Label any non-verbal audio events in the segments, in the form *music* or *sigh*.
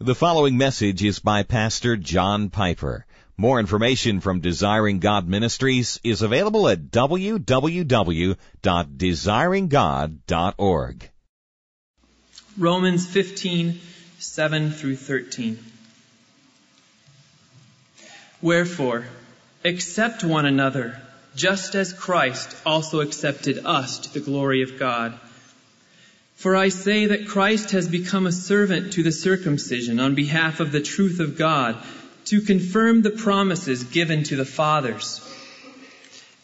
The following message is by Pastor John Piper. More information from Desiring God Ministries is available at www.desiringgod.org. Romans 15, 7 through 13. Wherefore, accept one another, just as Christ also accepted us to the glory of God. For I say that Christ has become a servant to the circumcision on behalf of the truth of God, to confirm the promises given to the fathers,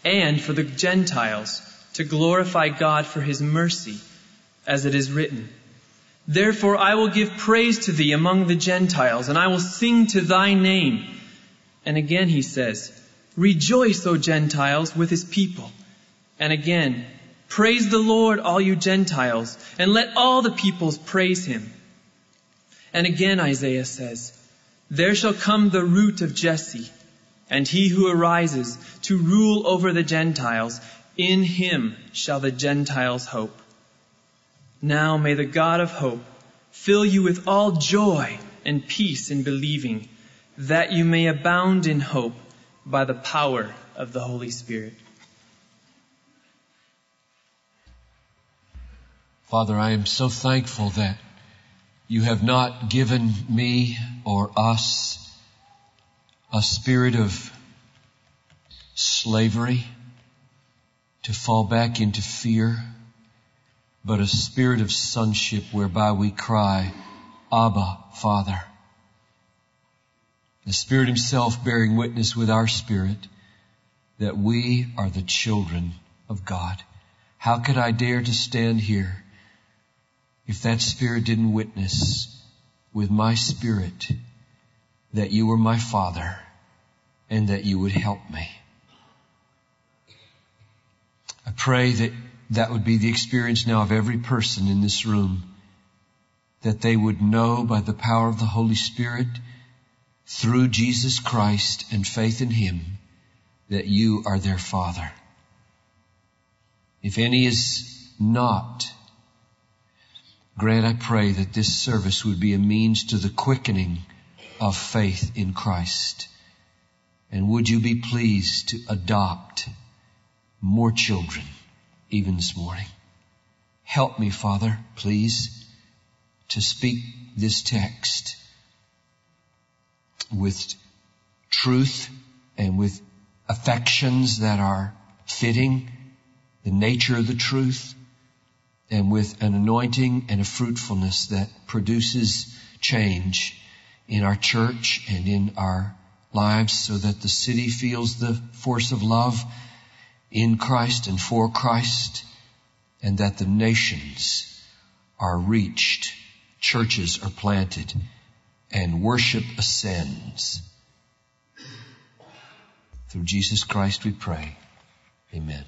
and for the Gentiles, to glorify God for his mercy, as it is written. Therefore I will give praise to thee among the Gentiles, and I will sing to thy name. And again he says, Rejoice, O Gentiles, with his people. And again, Praise the Lord, all you Gentiles, and let all the peoples praise him. And again Isaiah says, There shall come the root of Jesse, and he who arises to rule over the Gentiles, in him shall the Gentiles hope. Now may the God of hope fill you with all joy and peace in believing, that you may abound in hope by the power of the Holy Spirit. Father, I am so thankful that you have not given me or us a spirit of slavery to fall back into fear, but a spirit of sonship whereby we cry, Abba, Father. The Spirit Himself bearing witness with our spirit that we are the children of God. How could I dare to stand here if that spirit didn't witness with my spirit that you were my father and that you would help me. I pray that that would be the experience now of every person in this room, that they would know by the power of the Holy Spirit through Jesus Christ and faith in Him that you are their Father. If any is not, Grant, I pray that this service would be a means to the quickening of faith in Christ. And would you be pleased to adopt more children even this morning? Help me, Father, please, to speak this text with truth and with affections that are fitting the nature of the truth and with an anointing and a fruitfulness that produces change in our church and in our lives so that the city feels the force of love in Christ and for Christ and that the nations are reached, churches are planted, and worship ascends. Through Jesus Christ we pray. Amen.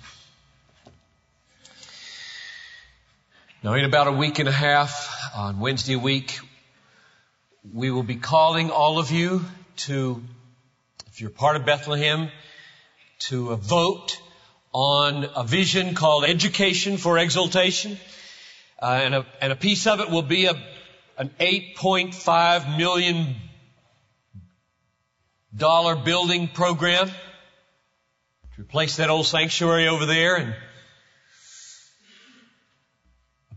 Now, in about a week and a half, on Wednesday week, we will be calling all of you to, if you're part of Bethlehem, to a vote on a vision called Education for Exultation. Uh, and, a, and a piece of it will be a, an 8.5 million dollar building program to replace that old sanctuary over there and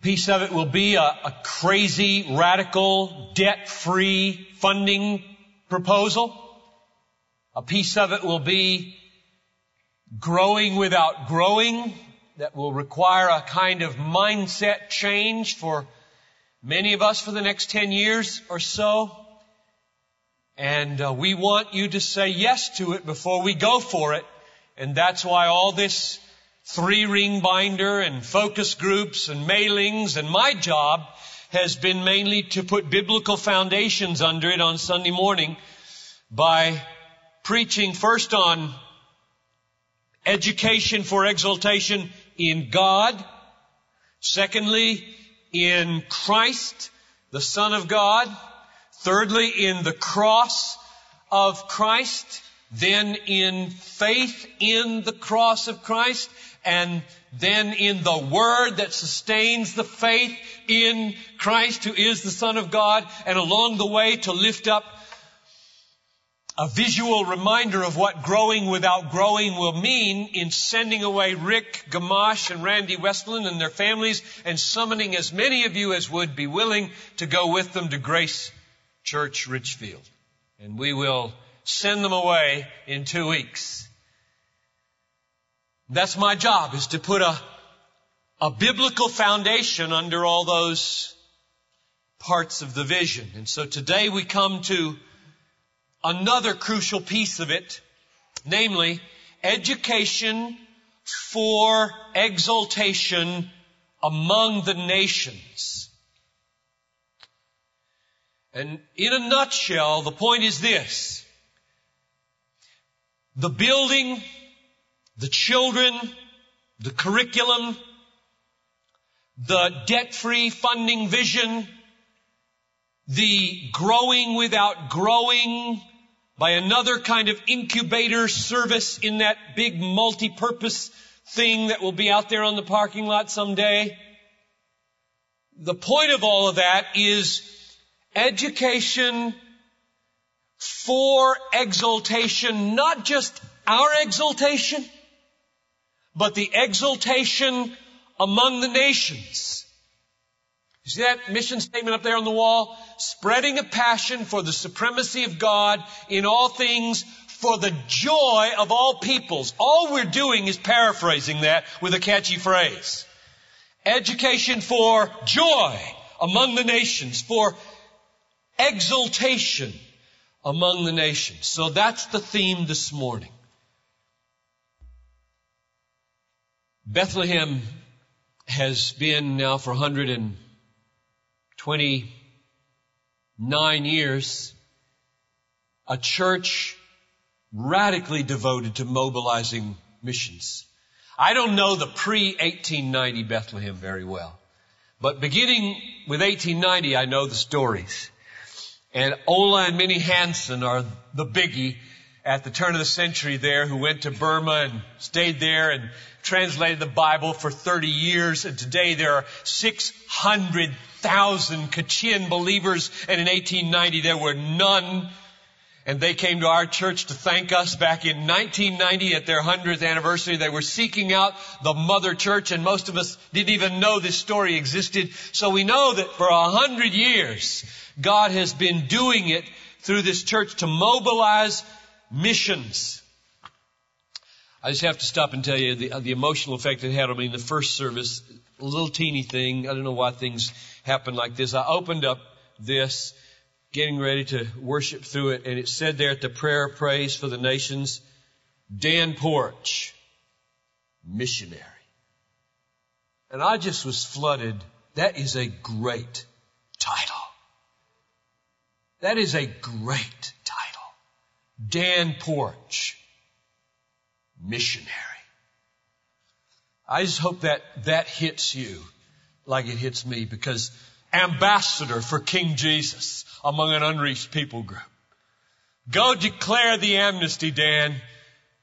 piece of it will be a, a crazy, radical, debt-free funding proposal. A piece of it will be growing without growing that will require a kind of mindset change for many of us for the next 10 years or so. And uh, we want you to say yes to it before we go for it. And that's why all this three ring binder and focus groups and mailings and my job has been mainly to put biblical foundations under it on Sunday morning by preaching first on education for exaltation in God. Secondly, in Christ, the Son of God. Thirdly, in the cross of Christ. Then in faith in the cross of Christ and then in the Word that sustains the faith in Christ who is the Son of God, and along the way to lift up a visual reminder of what growing without growing will mean in sending away Rick Gamache and Randy Westland and their families and summoning as many of you as would be willing to go with them to Grace Church Richfield. And we will send them away in two weeks. That's my job is to put a, a biblical foundation under all those parts of the vision. And so today we come to another crucial piece of it, namely education for exaltation among the nations. And in a nutshell, the point is this. The building, the children, the curriculum, the debt-free funding vision, the growing without growing by another kind of incubator service in that big multi-purpose thing that will be out there on the parking lot someday. The point of all of that is education for exaltation, not just our exaltation, but the exaltation among the nations. You see that mission statement up there on the wall? Spreading a passion for the supremacy of God in all things for the joy of all peoples. All we're doing is paraphrasing that with a catchy phrase. Education for joy among the nations, for exultation among the nations. So that's the theme this morning. Bethlehem has been now for 129 years, a church radically devoted to mobilizing missions. I don't know the pre-1890 Bethlehem very well, but beginning with 1890, I know the stories. And Ola and Minnie Hanson are the biggie at the turn of the century there who went to Burma and stayed there and translated the Bible for 30 years. And today there are 600 thousand Kachin believers, and in 1890 there were none. And they came to our church to thank us back in 1990 at their 100th anniversary. They were seeking out the mother church and most of us didn't even know this story existed. So we know that for a hundred years, God has been doing it through this church to mobilize missions. I just have to stop and tell you the, the emotional effect it had on me in the first service. A little teeny thing. I don't know why things happen like this. I opened up this, getting ready to worship through it, and it said there at the prayer of praise for the nations, Dan Porch, missionary. And I just was flooded. That is a great title. That is a great title. Dan Porch, missionary. I just hope that that hits you like it hits me because ambassador for King Jesus among an unreached people group. Go declare the amnesty, Dan.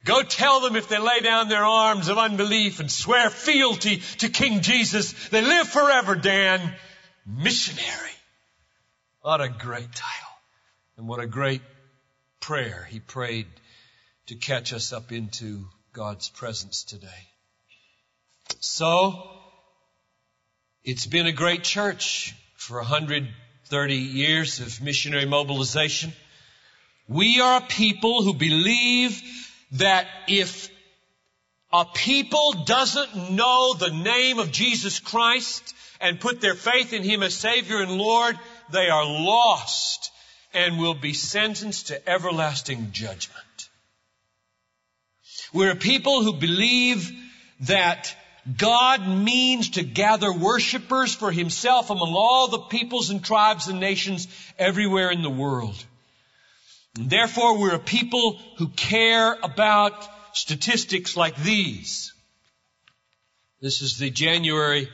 Go tell them if they lay down their arms of unbelief and swear fealty to King Jesus, they live forever, Dan. Missionary. What a great title. And what a great prayer he prayed to catch us up into God's presence today. So, it's been a great church for 130 years of missionary mobilization. We are a people who believe that if a people doesn't know the name of Jesus Christ and put their faith in Him as Savior and Lord, they are lost and will be sentenced to everlasting judgment. We're a people who believe that God means to gather worshipers for himself among all the peoples and tribes and nations everywhere in the world. And therefore, we're a people who care about statistics like these. This is the January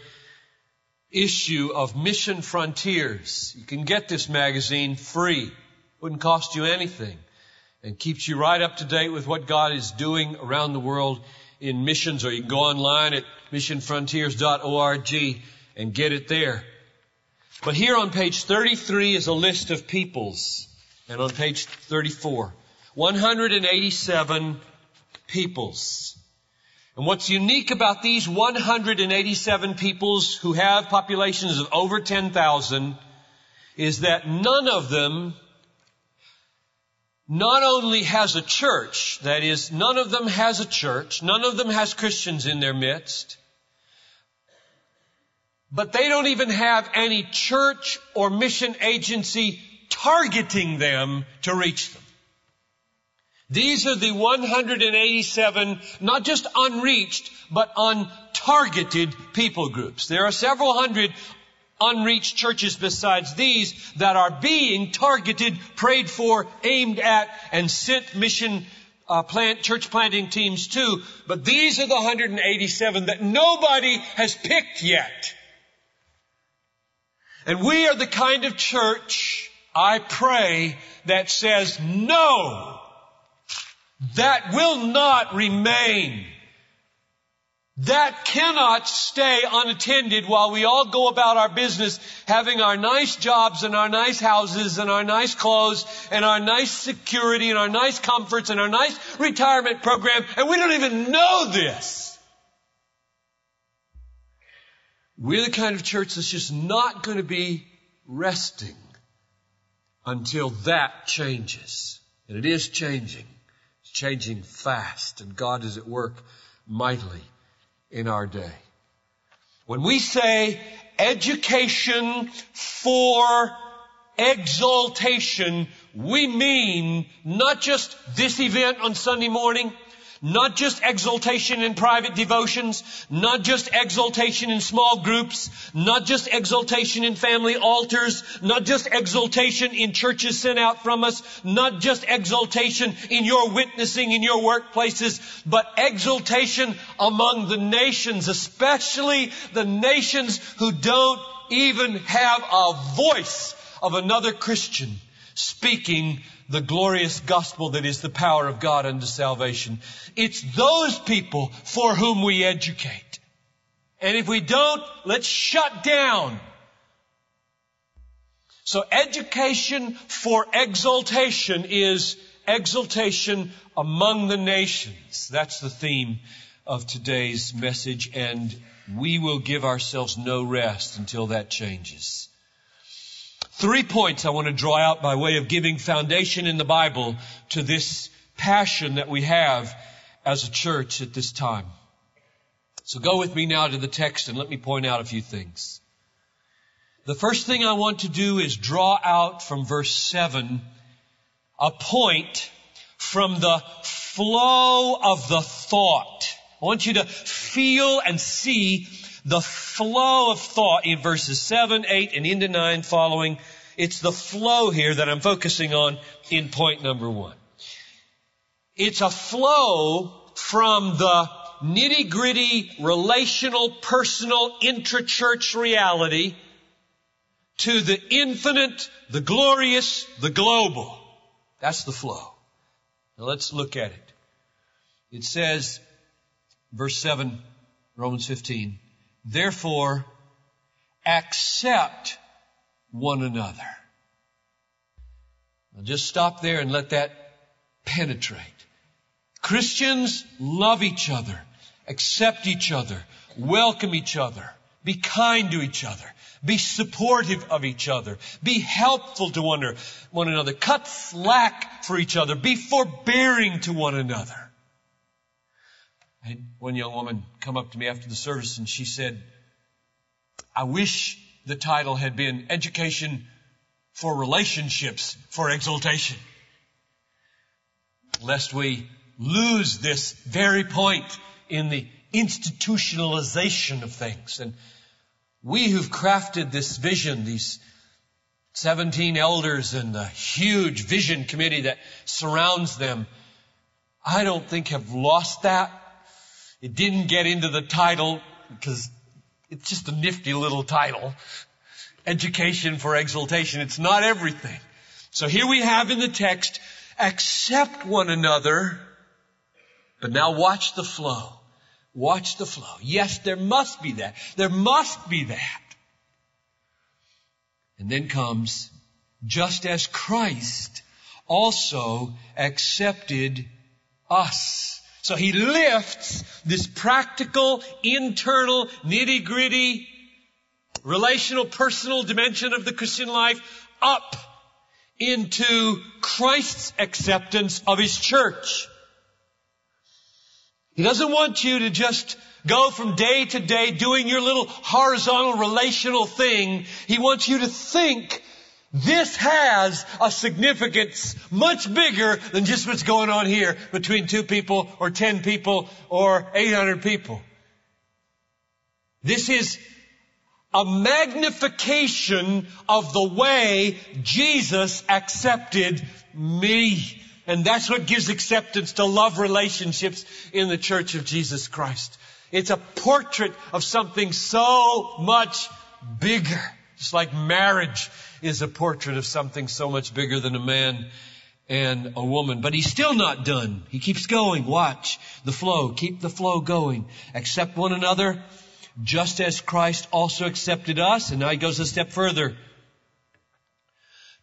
issue of Mission Frontiers. You can get this magazine free. Wouldn't cost you anything. And keeps you right up to date with what God is doing around the world in missions, or you can go online at missionfrontiers.org and get it there. But here on page 33 is a list of peoples. And on page 34, 187 peoples. And what's unique about these 187 peoples who have populations of over 10,000 is that none of them not only has a church, that is, none of them has a church, none of them has Christians in their midst, but they don't even have any church or mission agency targeting them to reach them. These are the 187, not just unreached, but untargeted people groups. There are several hundred unreached churches besides these that are being targeted, prayed for, aimed at, and sent mission uh, plant, church planting teams to. But these are the 187 that nobody has picked yet. And we are the kind of church, I pray, that says no. That will not remain. That cannot stay unattended while we all go about our business having our nice jobs and our nice houses and our nice clothes and our nice security and our nice comforts and our nice retirement program and we don't even know this. We're the kind of church that's just not going to be resting until that changes. And it is changing. It's changing fast and God is at work mightily in our day. When we say education for exaltation, we mean not just this event on Sunday morning, not just exaltation in private devotions, not just exaltation in small groups, not just exaltation in family altars, not just exaltation in churches sent out from us, not just exaltation in your witnessing in your workplaces, but exaltation among the nations, especially the nations who don't even have a voice of another Christian speaking the glorious gospel that is the power of God unto salvation. It's those people for whom we educate. And if we don't, let's shut down. So education for exaltation is exaltation among the nations. That's the theme of today's message and we will give ourselves no rest until that changes. Three points I want to draw out by way of giving foundation in the Bible to this passion that we have as a church at this time. So go with me now to the text and let me point out a few things. The first thing I want to do is draw out from verse 7 a point from the flow of the thought. I want you to feel and see the flow of thought in verses 7, 8, and into 9 following. It's the flow here that I'm focusing on in point number one. It's a flow from the nitty gritty relational, personal, intra-church reality to the infinite, the glorious, the global. That's the flow. Now let's look at it. It says, verse 7, Romans 15, Therefore, accept one another. Now just stop there and let that penetrate. Christians love each other, accept each other, welcome each other, be kind to each other, be supportive of each other, be helpful to one, one another, cut slack for each other, be forbearing to one another. I had one young woman come up to me after the service and she said, I wish the title had been Education for Relationships for Exultation. Lest we lose this very point in the institutionalization of things. And we who've crafted this vision, these 17 elders and the huge vision committee that surrounds them, I don't think have lost that it didn't get into the title because it's just a nifty little title. Education for exaltation. It's not everything. So here we have in the text, accept one another, but now watch the flow. Watch the flow. Yes, there must be that. There must be that. And then comes, just as Christ also accepted us. So he lifts this practical, internal, nitty gritty, relational, personal dimension of the Christian life up into Christ's acceptance of his church. He doesn't want you to just go from day to day doing your little horizontal relational thing. He wants you to think this has a significance much bigger than just what's going on here between two people or ten people or 800 people. This is a magnification of the way Jesus accepted me. And that's what gives acceptance to love relationships in the Church of Jesus Christ. It's a portrait of something so much bigger. Just like marriage is a portrait of something so much bigger than a man and a woman. But he's still not done. He keeps going. Watch the flow. Keep the flow going. Accept one another just as Christ also accepted us. And now he goes a step further.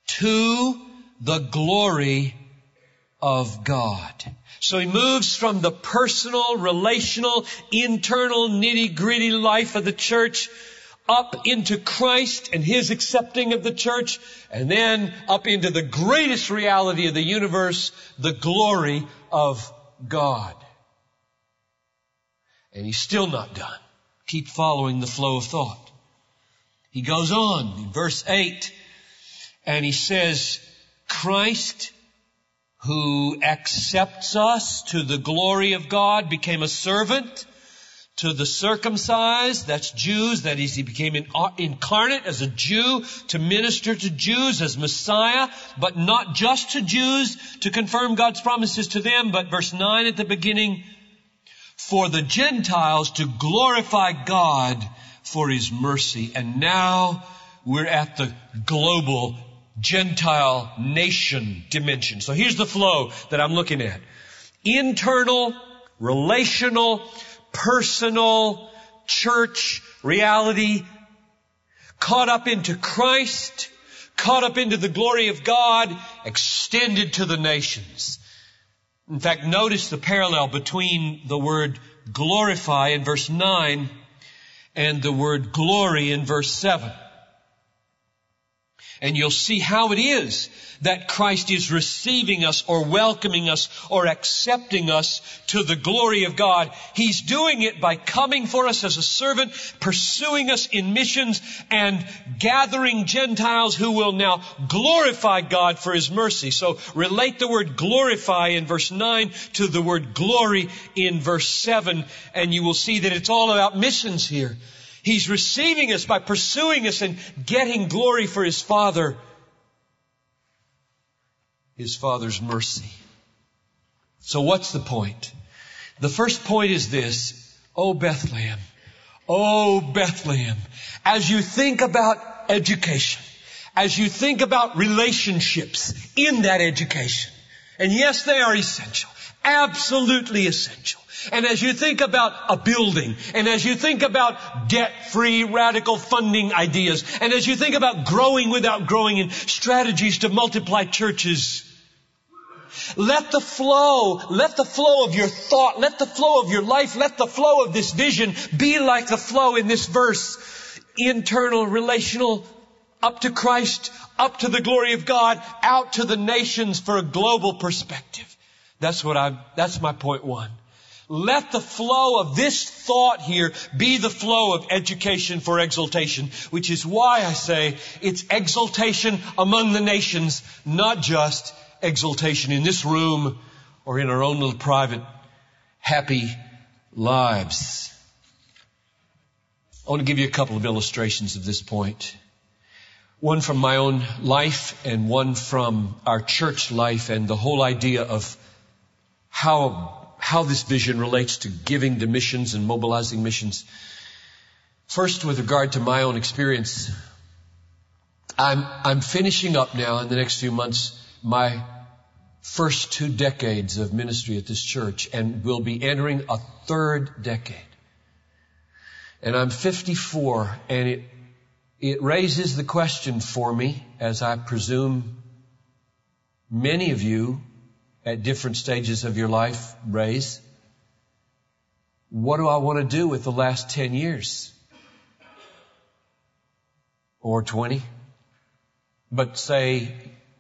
To the glory of God. So he moves from the personal, relational, internal, nitty gritty life of the church up into Christ and His accepting of the church, and then up into the greatest reality of the universe, the glory of God. And He's still not done. Keep following the flow of thought. He goes on in verse 8, and he says, Christ who accepts us to the glory of God became a servant to the circumcised, that's Jews, that is, he became uh, incarnate as a Jew to minister to Jews as Messiah, but not just to Jews to confirm God's promises to them, but verse 9 at the beginning, for the Gentiles to glorify God for His mercy. And now we're at the global Gentile nation dimension. So here's the flow that I'm looking at. Internal, relational, personal, church reality, caught up into Christ, caught up into the glory of God, extended to the nations. In fact, notice the parallel between the word glorify in verse 9 and the word glory in verse 7. And you'll see how it is that Christ is receiving us or welcoming us or accepting us to the glory of God. He's doing it by coming for us as a servant, pursuing us in missions, and gathering Gentiles who will now glorify God for His mercy. So relate the word glorify in verse 9 to the word glory in verse 7, and you will see that it's all about missions here. He's receiving us by pursuing us and getting glory for His Father. His Father's mercy. So what's the point? The first point is this. Oh Bethlehem. Oh Bethlehem. As you think about education, as you think about relationships in that education, and yes, they are essential, absolutely essential. And as you think about a building, and as you think about debt-free radical funding ideas, and as you think about growing without growing and strategies to multiply churches, let the flow, let the flow of your thought, let the flow of your life, let the flow of this vision be like the flow in this verse. Internal, relational, up to Christ, up to the glory of God, out to the nations for a global perspective. That's what I, that's my point one. Let the flow of this thought here be the flow of education for exaltation, which is why I say it's exaltation among the nations, not just exaltation in this room or in our own little private happy lives. I want to give you a couple of illustrations of this point. One from my own life and one from our church life and the whole idea of how how this vision relates to giving to missions and mobilizing missions. First, with regard to my own experience, I'm, I'm finishing up now in the next few months my first two decades of ministry at this church and will be entering a third decade. And I'm 54 and it, it raises the question for me, as I presume many of you at different stages of your life raise. What do I want to do with the last 10 years? Or 20? But say,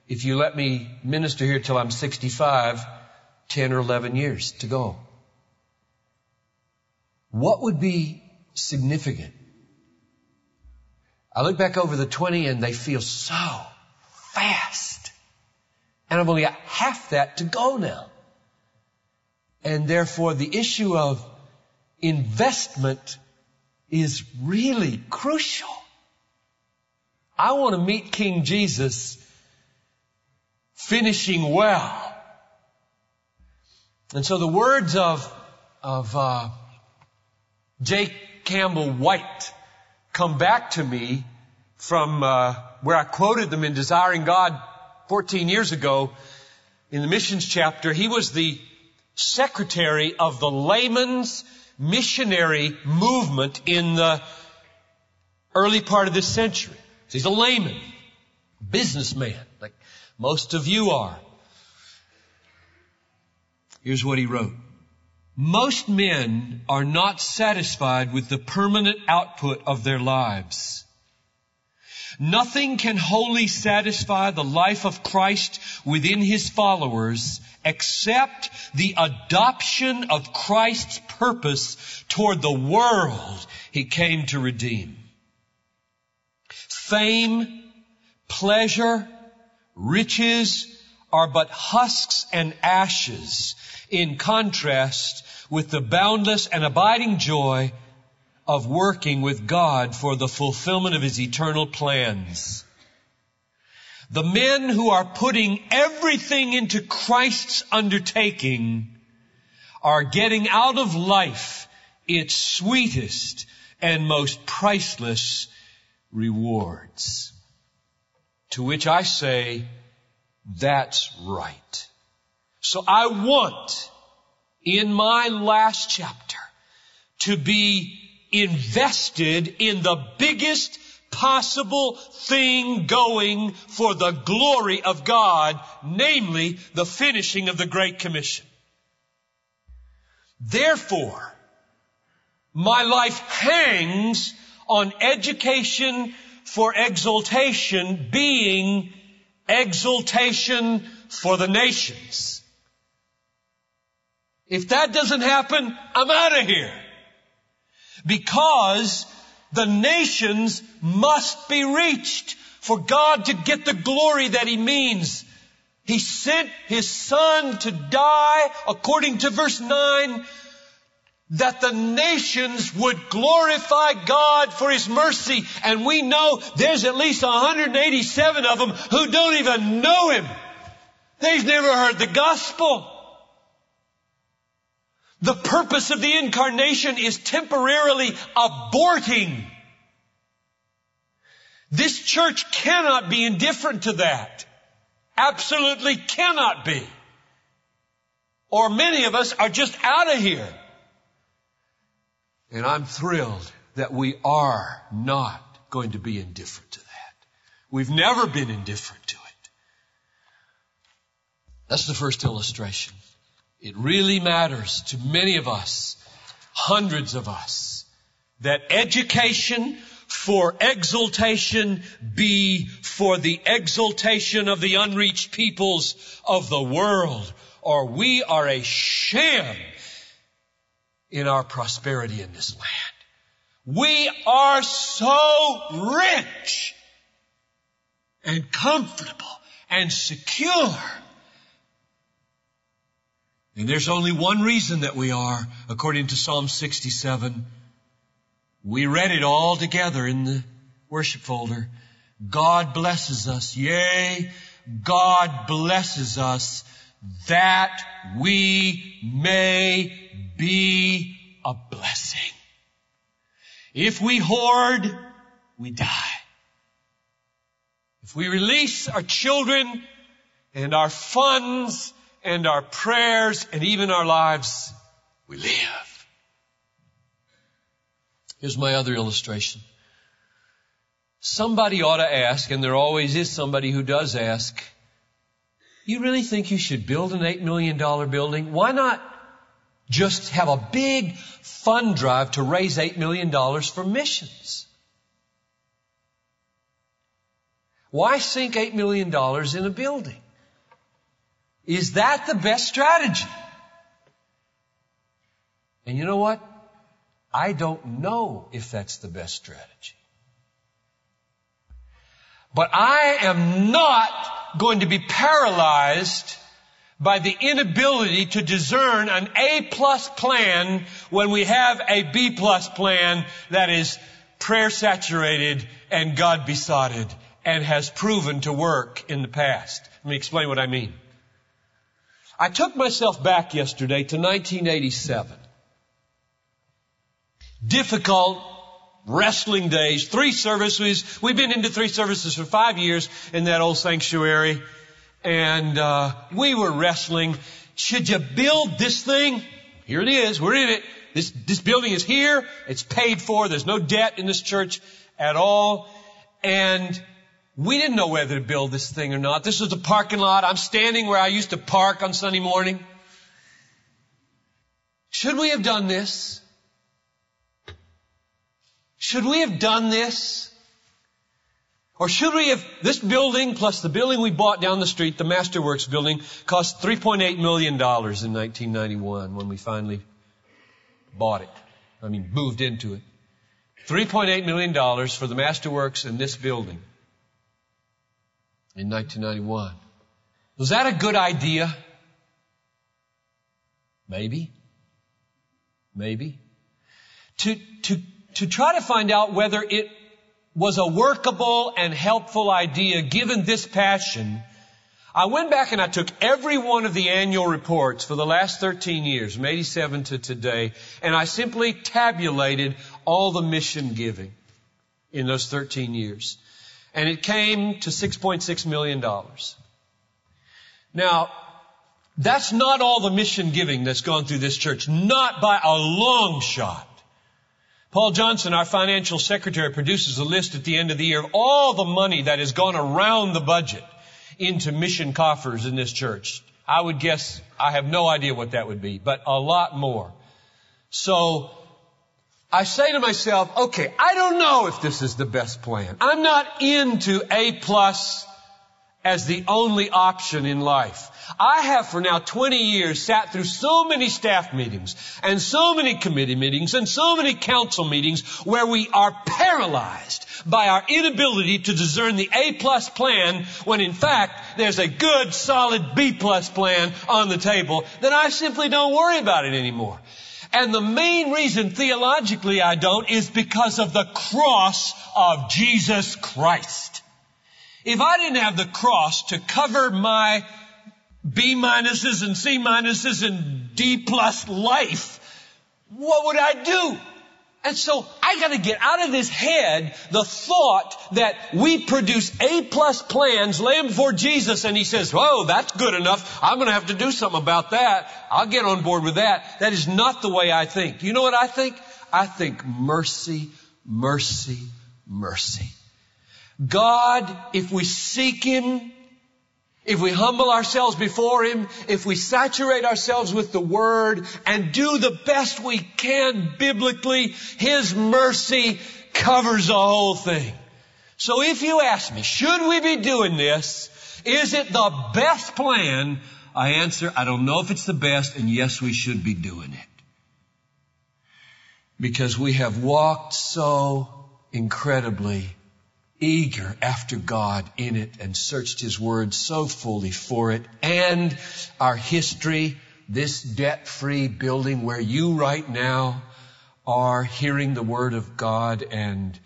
if you let me minister here till I'm 65, 10 or 11 years to go. What would be significant? I look back over the 20 and they feel so fast. And I've only got half that to go now. And therefore the issue of investment is really crucial. I want to meet King Jesus finishing well. And so the words of, of uh. Campbell White come back to me from uh, where I quoted them in Desiring God 14 years ago in the missions chapter. He was the secretary of the layman's missionary movement in the early part of this century. So he's a layman, businessman, like most of you are. Here's what he wrote. Most men are not satisfied with the permanent output of their lives. Nothing can wholly satisfy the life of Christ within his followers except the adoption of Christ's purpose toward the world he came to redeem. Fame, pleasure, riches are but husks and ashes in contrast with the boundless and abiding joy of working with God for the fulfillment of His eternal plans. The men who are putting everything into Christ's undertaking are getting out of life its sweetest and most priceless rewards. To which I say, that's right. So I want in my last chapter to be invested in the biggest possible thing going for the glory of God, namely the finishing of the Great Commission. Therefore, my life hangs on education for exaltation being exaltation for the nations. If that doesn't happen, I'm out of here. Because the nations must be reached for God to get the glory that He means. He sent His Son to die, according to verse 9, that the nations would glorify God for His mercy. And we know there's at least 187 of them who don't even know Him. They've never heard the gospel. The purpose of the incarnation is temporarily aborting. This church cannot be indifferent to that. Absolutely cannot be. Or many of us are just out of here. And I'm thrilled that we are not going to be indifferent to that. We've never been indifferent to it. That's the first illustration. It really matters to many of us, hundreds of us, that education for exaltation be for the exaltation of the unreached peoples of the world, or we are a sham in our prosperity in this land. We are so rich and comfortable and secure. And there's only one reason that we are, according to Psalm 67. We read it all together in the worship folder. God blesses us. Yea, God blesses us that we may be a blessing. If we hoard, we die. If we release our children and our funds and our prayers and even our lives, we live. Here's my other illustration. Somebody ought to ask, and there always is somebody who does ask, you really think you should build an $8 million building? Why not just have a big fund drive to raise $8 million for missions? Why sink $8 million in a building? Is that the best strategy? And you know what? I don't know if that's the best strategy. But I am not going to be paralyzed by the inability to discern an A plus plan when we have a B plus plan that is prayer saturated and God besotted and has proven to work in the past. Let me explain what I mean. I took myself back yesterday to 1987. Difficult wrestling days, three services. We've been into three services for five years in that old sanctuary. And uh, we were wrestling. Should you build this thing? Here it is. We're in it. This, this building is here. It's paid for. There's no debt in this church at all. And we didn't know whether to build this thing or not. This was the parking lot. I'm standing where I used to park on Sunday morning. Should we have done this? Should we have done this? Or should we have, this building plus the building we bought down the street, the Masterworks building, cost $3.8 million in 1991 when we finally bought it. I mean, moved into it. $3.8 million for the Masterworks and this building in 1991. Was that a good idea? Maybe. Maybe. To, to to try to find out whether it was a workable and helpful idea given this passion, I went back and I took every one of the annual reports for the last 13 years, from 87 to today, and I simply tabulated all the mission giving in those 13 years. And it came to $6.6 million. Now, that's not all the mission giving that's gone through this church. Not by a long shot. Paul Johnson, our financial secretary, produces a list at the end of the year of all the money that has gone around the budget into mission coffers in this church. I would guess, I have no idea what that would be, but a lot more. So, I say to myself, okay, I don't know if this is the best plan. I'm not into A plus as the only option in life. I have for now 20 years sat through so many staff meetings and so many committee meetings and so many council meetings where we are paralyzed by our inability to discern the A plus plan when in fact there's a good solid B plus plan on the table that I simply don't worry about it anymore. And the main reason theologically I don't is because of the cross of Jesus Christ. If I didn't have the cross to cover my B minuses and C minuses and D plus life, what would I do? And so I gotta get out of this head the thought that we produce A plus plans, lay them before Jesus, and he says, whoa, that's good enough. I'm gonna have to do something about that. I'll get on board with that. That is not the way I think. You know what I think? I think mercy, mercy, mercy. God, if we seek Him, if we humble ourselves before Him, if we saturate ourselves with the Word and do the best we can biblically, His mercy covers the whole thing. So if you ask me, should we be doing this? Is it the best plan? I answer, I don't know if it's the best, and yes, we should be doing it. Because we have walked so incredibly eager after God in it and searched His Word so fully for it and our history, this debt-free building where you right now are hearing the Word of God and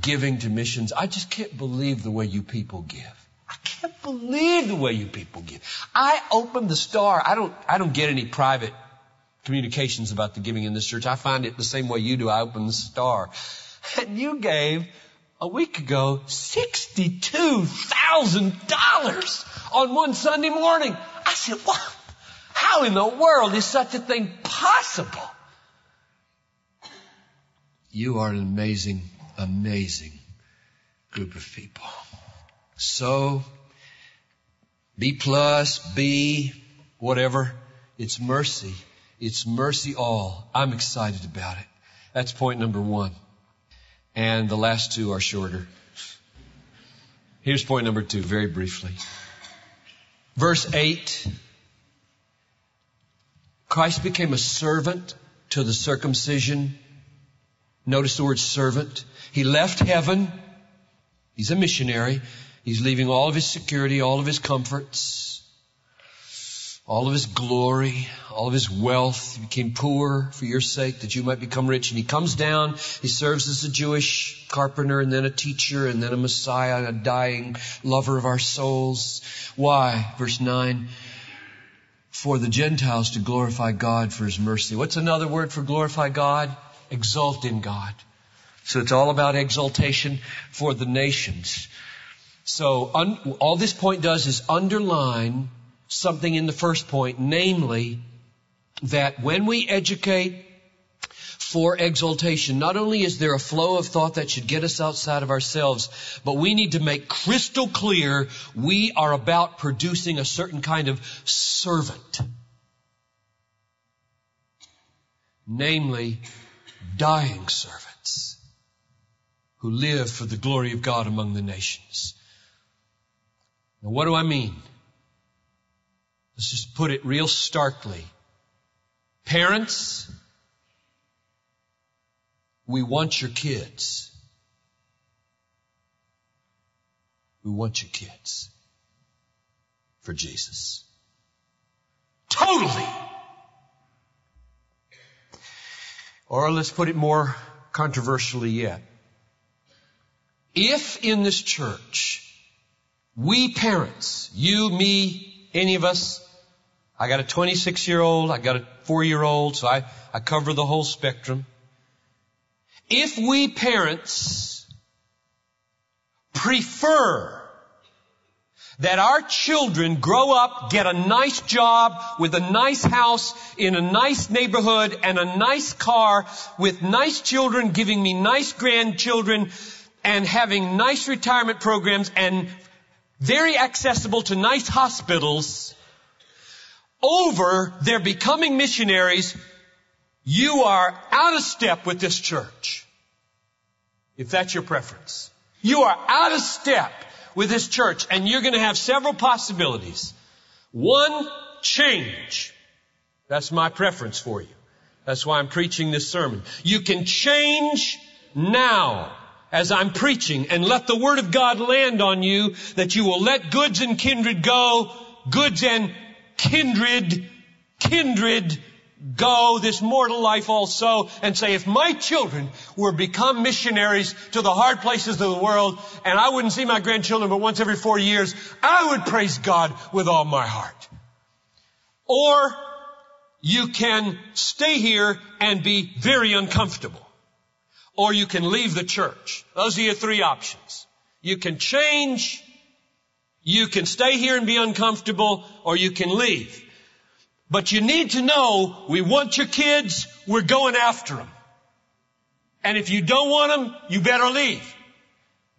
giving to missions. I just can't believe the way you people give. I can't believe the way you people give. I open the star. I don't, I don't get any private communications about the giving in this church. I find it the same way you do. I open the star. *laughs* And you gave a week ago $62,000 on one Sunday morning. I said, what? How in the world is such a thing possible? You are an amazing, amazing group of people. So, B plus, B, whatever. It's mercy. It's mercy all. I'm excited about it. That's point number one. And the last two are shorter. Here's point number two, very briefly. Verse 8. Christ became a servant to the circumcision. Notice the word servant. He left heaven. He's a missionary. He's leaving all of his security, all of his comforts all of his glory, all of his wealth. He became poor for your sake that you might become rich. And he comes down, he serves as a Jewish carpenter and then a teacher and then a Messiah, a dying lover of our souls. Why? Verse 9. For the Gentiles to glorify God for his mercy. What's another word for glorify God? Exult in God. So it's all about exultation for the nations. So un- all this point does is underline something in the first point, namely that when we educate for exultation, not only is there a flow of thought that should get us outside of ourselves, but we need to make crystal clear we are about producing a certain kind of servant. Namely, dying servants who live for the glory of God among the nations. Now what do I mean? Let's just put it real starkly. Parents, we want your kids. We want your kids for Jesus. Totally. Or let's put it more controversially yet. If in this church, we parents, you, me, any of us, I got a 26 year old, I got a four year old, so I, I cover the whole spectrum. If we parents prefer that our children grow up, get a nice job with a nice house in a nice neighborhood and a nice car with nice children giving me nice grandchildren and having nice retirement programs and very accessible to nice hospitals over their becoming missionaries, you are out of step with this church. If that's your preference. You are out of step with this church and you're going to have several possibilities. One, change. That's my preference for you. That's why I'm preaching this sermon. You can change now as I'm preaching and let the word of God land on you that you will let goods and kindred go, goods and kindred, kindred go this mortal life also and say, if my children were become missionaries to the hard places of the world and I wouldn't see my grandchildren but once every four years, I would praise God with all my heart. Or you can stay here and be very uncomfortable. Or you can leave the church. Those are your three options. You can change you can stay here and be uncomfortable or you can leave. But you need to know we want your kids, we're going after them. And if you don't want them, you better leave.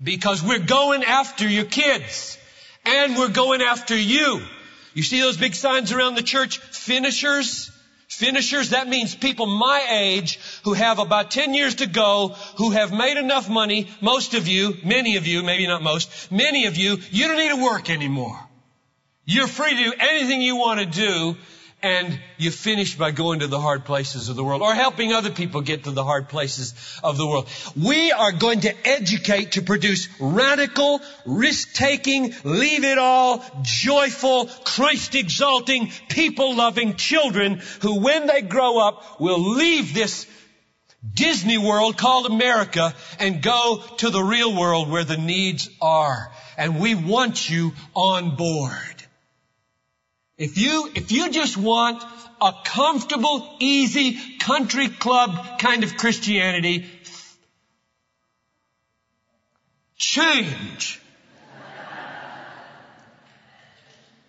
Because we're going after your kids. And we're going after you. You see those big signs around the church? Finishers? Finishers, that means people my age who have about 10 years to go, who have made enough money, most of you, many of you, maybe not most, many of you, you don't need to work anymore. You're free to do anything you want to do and you finish by going to the hard places of the world or helping other people get to the hard places of the world. We are going to educate to produce radical, risk-taking, leave it all, joyful, Christ exalting, people loving children who when they grow up will leave this Disney world called America and go to the real world where the needs are. And we want you on board. If you, if you just want a comfortable, easy, country club kind of Christianity, change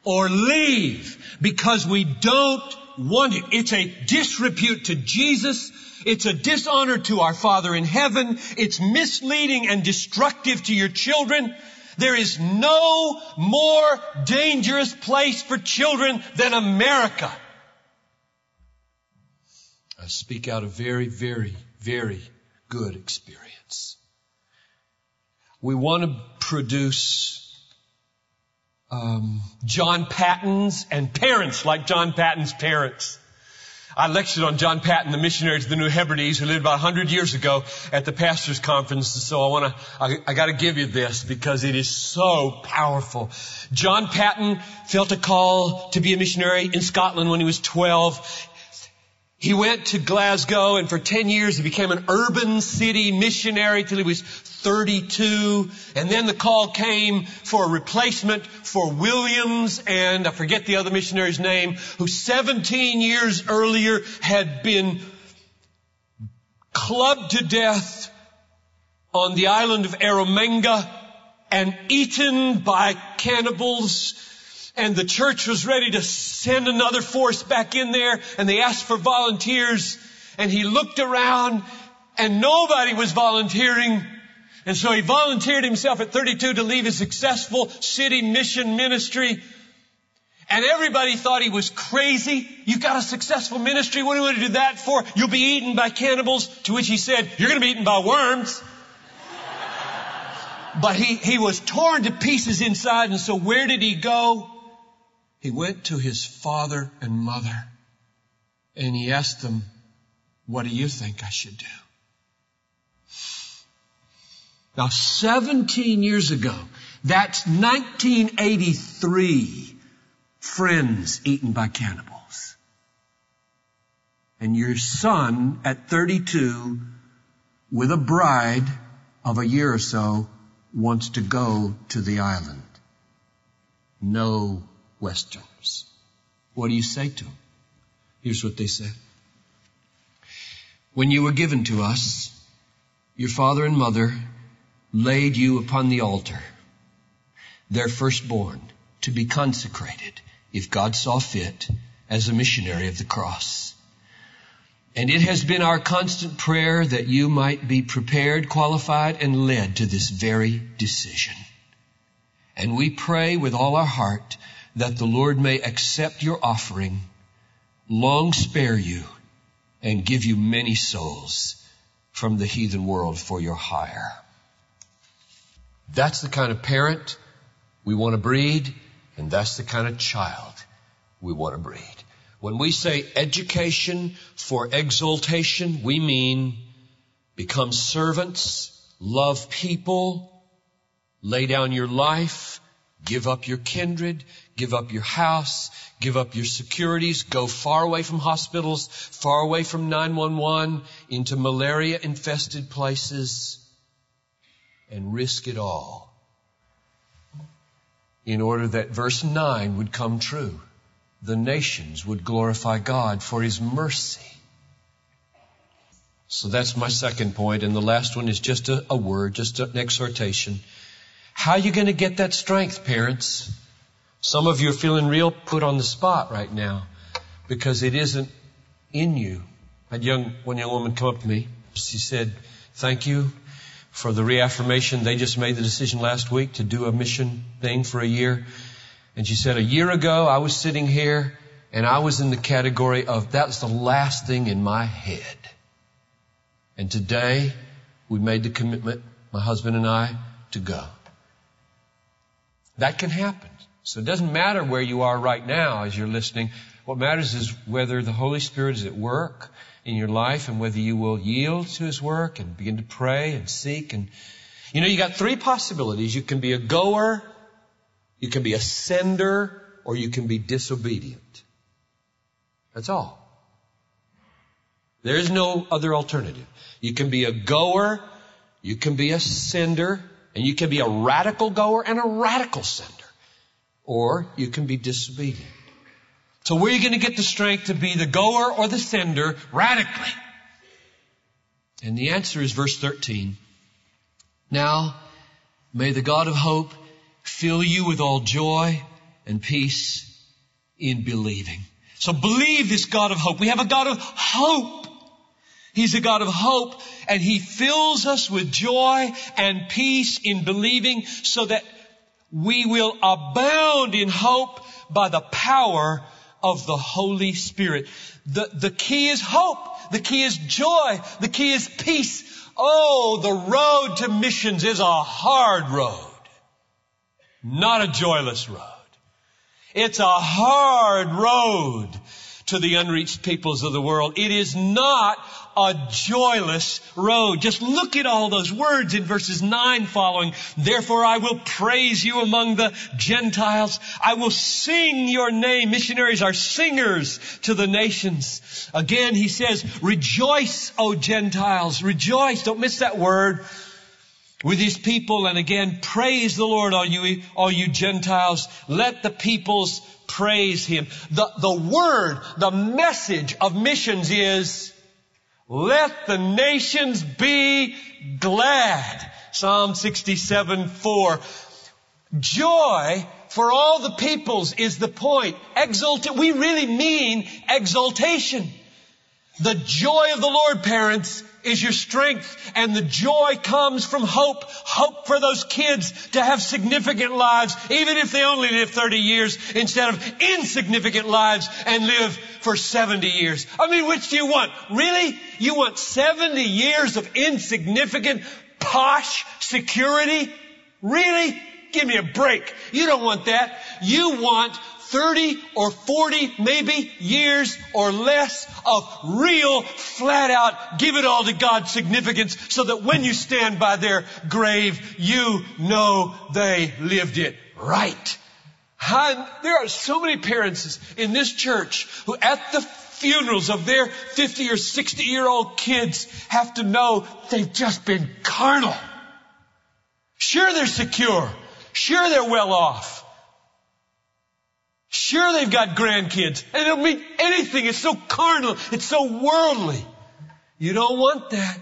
or leave because we don't want it. It's a disrepute to Jesus. It's a dishonor to our Father in heaven. It's misleading and destructive to your children. There is no more dangerous place for children than America. I speak out of very, very, very good experience. We want to produce um, John Paton's and parents like John Paton's parents. I lectured on John Paton, the missionary to the New Hebrides, who lived about 100 years ago at the pastors' conference. So I want to, I, I got to give you this because it is so powerful. John Paton felt a call to be a missionary in Scotland when he was 12. He went to Glasgow and for 10 years he became an urban city missionary till he was 32. And then the call came for a replacement for Williams and I forget the other missionary's name who 17 years earlier had been clubbed to death on the island of Eromanga and eaten by cannibals and the church was ready to send another force back in there and they asked for volunteers and he looked around and nobody was volunteering. And so he volunteered himself at 32 to leave a successful city mission ministry. And everybody thought he was crazy. You've got a successful ministry. What do you want to do that for? You'll be eaten by cannibals. To which he said, you're going to be eaten by worms. but he, he was torn to pieces inside. And so where did he go? he went to his father and mother and he asked them, what do you think I should do? Now 17 years ago, that's 1983, friends eaten by cannibals. And your son at 32 with a bride of a year or so wants to go to the island. No Westerners. What do you say to them? Here's what they said. When you were given to us, your father and mother laid you upon the altar, their firstborn, to be consecrated, if God saw fit, as a missionary of the cross. And it has been our constant prayer that you might be prepared, qualified, and led to this very decision. And we pray with all our heart that the Lord may accept your offering, long spare you, and give you many souls from the heathen world for your hire. That's the kind of parent we want to breed, and that's the kind of child we want to breed. When we say education for exultation, we mean become servants, love people, lay down your life, give up your kindred, Give up your house. Give up your securities. Go far away from hospitals, far away from 911, into malaria infested places, and risk it all in order that verse 9 would come true. The nations would glorify God for His mercy. So that's my second point, and the last one is just a, a word, just an exhortation. How are you going to get that strength, parents? Some of you are feeling real put on the spot right now because it isn't in you. I had young, one young woman come up to me. She said, thank you for the reaffirmation. They just made the decision last week to do a mission thing for a year. And she said, a year ago I was sitting here and I was in the category of that's the last thing in my head. And today we made the commitment, my husband and I, to go. That can happen. So it doesn't matter where you are right now as you're listening. What matters is whether the Holy Spirit is at work in your life and whether you will yield to His work and begin to pray and seek and, you know, you got three possibilities. You can be a goer, you can be a sender, or you can be disobedient. That's all. There is no other alternative. You can be a goer, you can be a sender, and you can be a radical goer and a radical sender or you can be disobedient. So where are you going to get the strength to be the goer or the sender radically? And the answer is verse 13. Now, May the God of hope fill you with all joy and peace in believing. So believe this God of hope. We have a God of hope. He's a God of hope and He fills us with joy and peace in believing so that we will abound in hope by the power of the Holy Spirit. The, the key is hope. The key is joy. The key is peace. Oh, the road to missions is a hard road. Not a joyless road. It's a hard road to the unreached peoples of the world. It is not a joyless road. Just look at all those words in verses 9 following. Therefore I will praise you among the Gentiles. I will sing your name. Missionaries are singers to the nations. Again, he says, rejoice, O Gentiles. Rejoice. Don't miss that word with his people. And again, praise the Lord, all you, all you Gentiles. Let the peoples praise him. The, the word, the message of missions is, let the nations be glad. Psalm 67, 4. Joy for all the peoples is the point. Exult, we really mean exultation. The joy of the Lord, parents, is your strength and the joy comes from hope. Hope for those kids to have significant lives, even if they only live 30 years instead of insignificant lives and live for 70 years. I mean, which do you want? Really? You want 70 years of insignificant, posh security? Really? Give me a break. You don't want that. You want 30 or 40 maybe years or less of real flat out give it all to God significance so that when you stand by their grave, you know they lived it right. And there are so many parents in this church who at the funerals of their 50 or 60 year old kids have to know they've just been carnal. Sure they're secure. Sure they're well off. Sure, they've got grandkids, and it don't mean anything. It's so carnal. It's so worldly. You don't want that.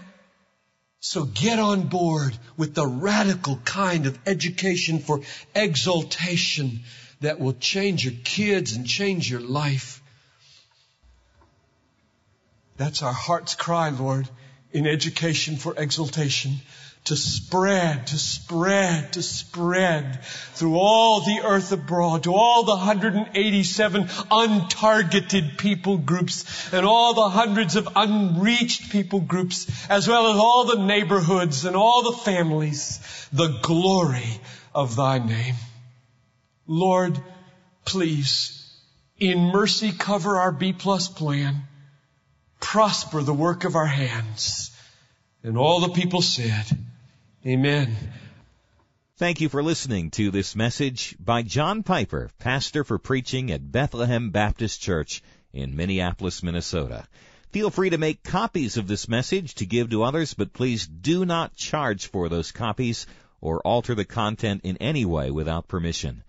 So get on board with the radical kind of education for exultation that will change your kids and change your life. That's our heart's cry, Lord, in education for exultation to spread, to spread, to spread through all the earth abroad, to all the 187 untargeted people groups and all the hundreds of unreached people groups, as well as all the neighborhoods and all the families, the glory of thy name. Lord, please, in mercy cover our B plus plan, prosper the work of our hands. And all the people said, Amen. Thank you for listening to this message by John Piper, pastor for preaching at Bethlehem Baptist Church in Minneapolis, Minnesota. Feel free to make copies of this message to give to others, but please do not charge for those copies or alter the content in any way without permission.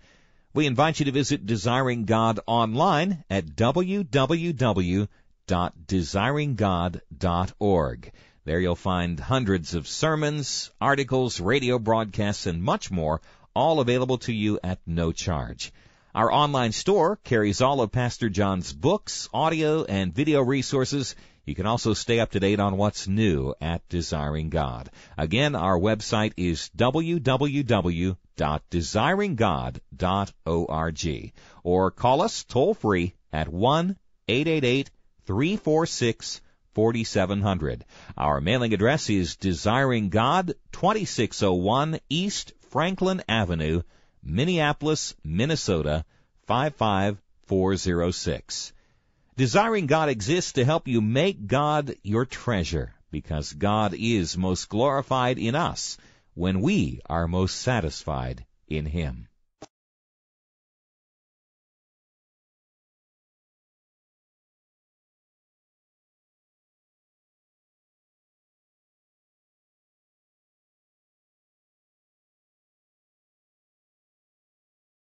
We invite you to visit Desiring God online at www.desiringgod.org. There you'll find hundreds of sermons, articles, radio broadcasts, and much more, all available to you at no charge. Our online store carries all of Pastor John's books, audio, and video resources. You can also stay up to date on what's new at Desiring God. Again, our website is www.desiringgod.org or call us toll free at 1 888 346 4700. Our mailing address is Desiring God, 2601 East Franklin Avenue, Minneapolis, Minnesota, 55406. Desiring God exists to help you make God your treasure because God is most glorified in us when we are most satisfied in Him.